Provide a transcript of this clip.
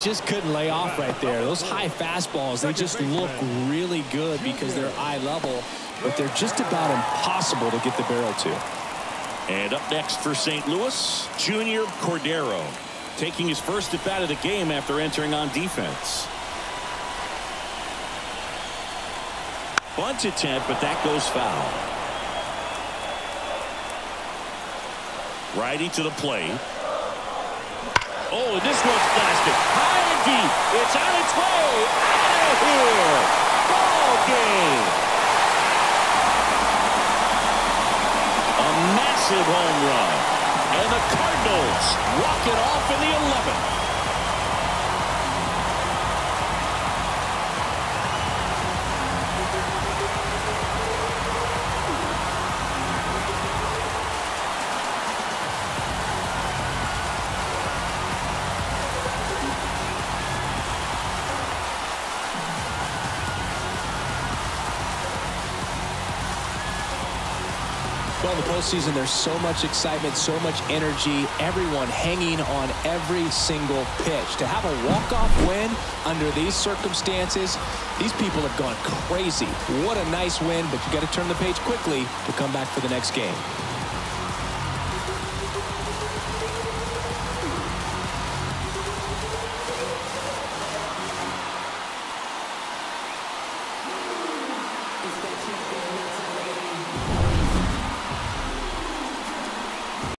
Just couldn't lay off right there. Those high fastballs, they just look really good because they're eye level, but they're just about impossible to get the barrel to. And up next for St. Louis, Junior Cordero, taking his first at bat of the game after entering on defense. Bunt attempt, but that goes foul. Righty to the plate. Oh, and this one's blasted. High and deep. It's on its way. Out of here. Ball game. A massive home run. And the Cardinals walk it off in the 11th. Well, in the postseason, there's so much excitement, so much energy, everyone hanging on every single pitch. To have a walk-off win under these circumstances, these people have gone crazy. What a nice win, but you got to turn the page quickly to come back for the next game.